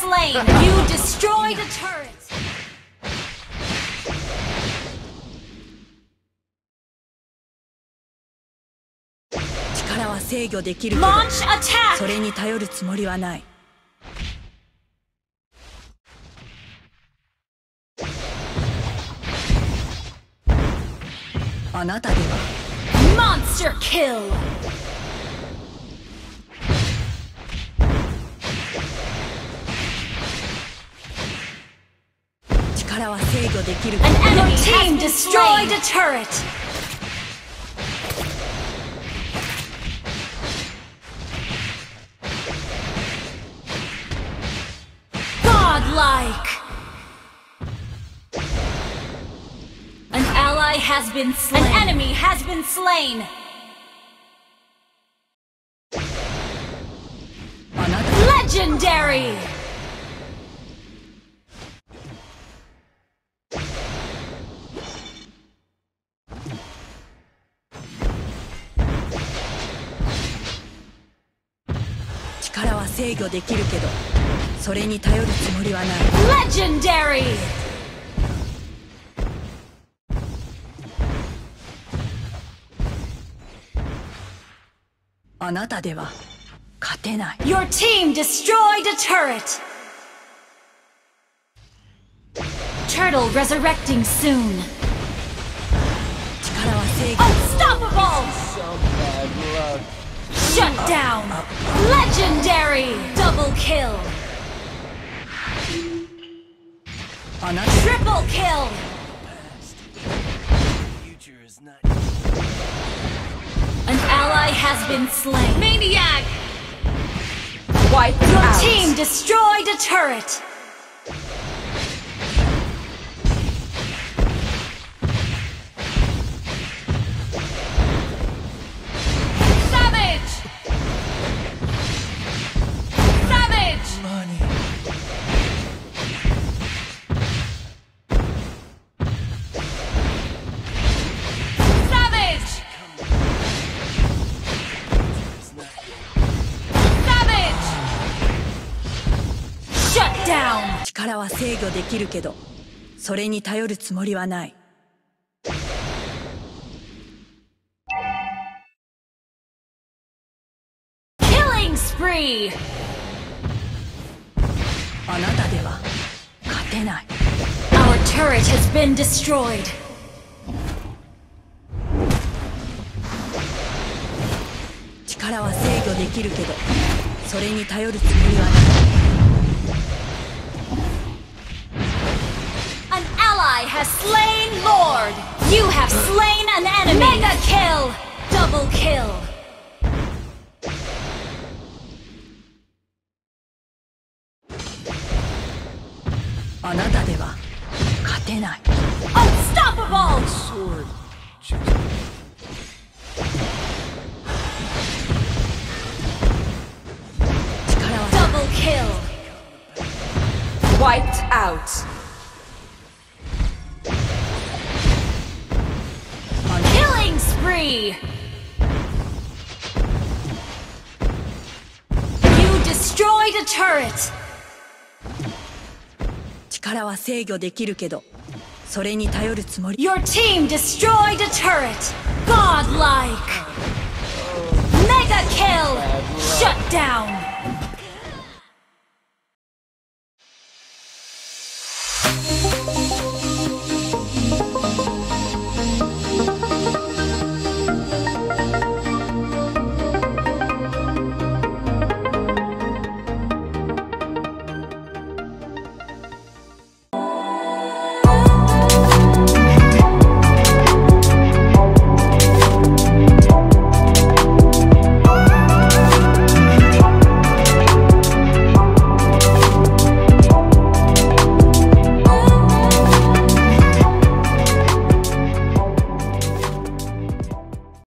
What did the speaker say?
slain. You destroyed a turret. Launch そ attack. れに頼るつもりはないあなたでは Monster kill. An enemy team destroyed a turret! Godlike! An ally has been slain. An enemy has been slain! Legendary! 力は制御できるけどそれに頼るつもりはない Legendary. あなたでは勝てない Your team destroyed a turret. Turtle resurrecting soon. Is not. An ally has been slain. Maniac! Wipe Your team destroyed a turret. 力は制御できるけどそれに頼るつもりはない!あなたでは勝てない Our turret has been destroyed. 力は制御できるけどそれに頼るつもりはない ally has slain Lord! You have slain an enemy! Mega kill! Double kill! Unstoppable! Sword. Double kill! Wiped out! Killing spree! You destroyed a turret! 力は制御できるけどそれに頼るつもり Your team destroyed a turret! Godlike! Mega kill! Shut down!